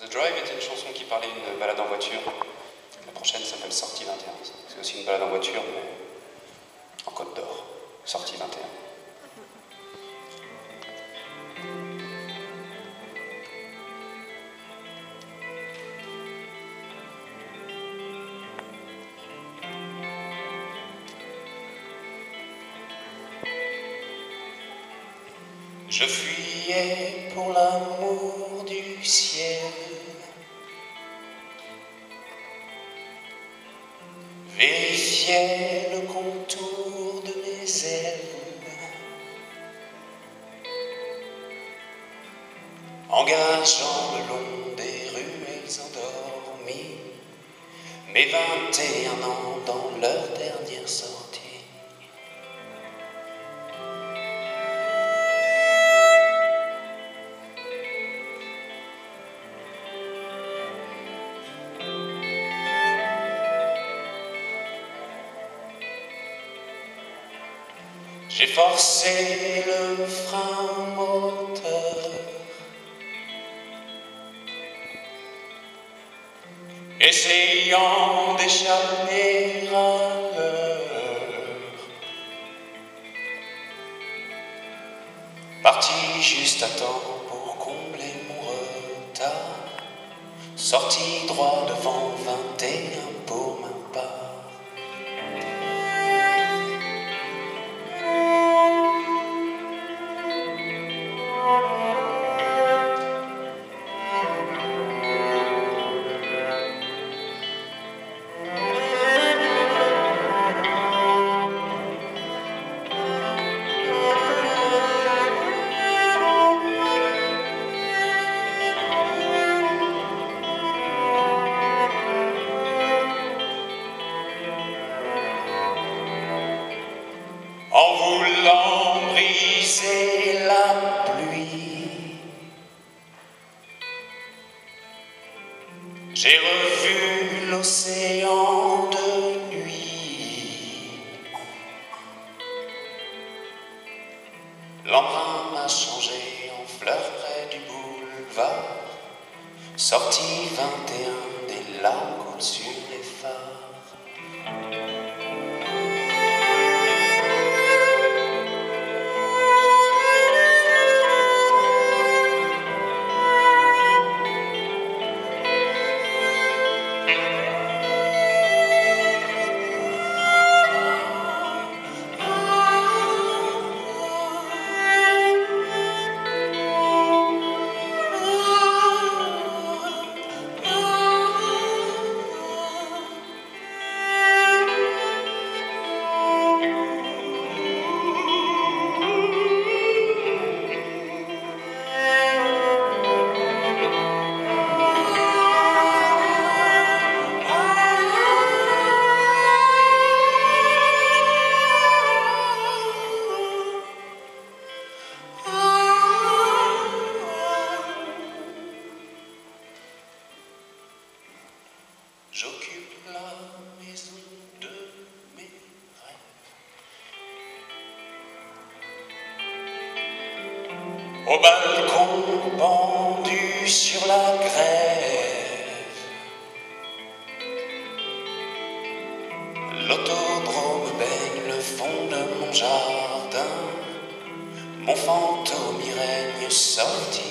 The Drive était une chanson qui parlait d'une balade en voiture. La prochaine s'appelle Sortie 21. C'est aussi une balade en voiture, mais en Côte d'Or. Sortie 21. Je fuyais pour l'amour du ciel. Vérifiais le contour de mes ailes. Engageant le long des ruelles endormies, mes 21 ans dans leur dernière sortie. J'ai forcé le frein moteur. Essayant d'échapper à l'heure. Parti juste à temps pour combler mon retard. Sorti droit devant 21 J'ai revu l'océan de nuit. L'embrun m'a changé en fleur près du boulevard. Sorti 21, des larmes coulent J'occupe la maison de mes rêves. Au balcon pendu sur la grève. L'autodrome baigne le fond de mon jardin. Mon fantôme y règne sorti